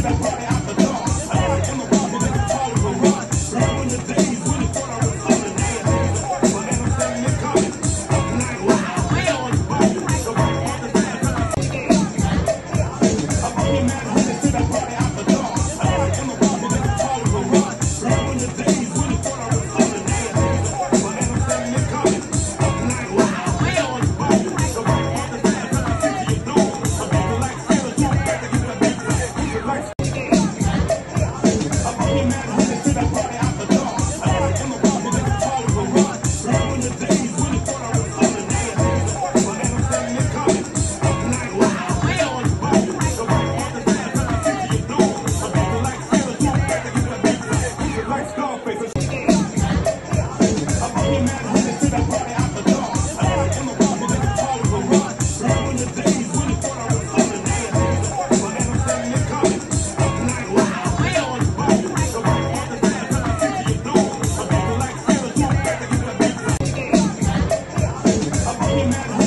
Sit up, Any matter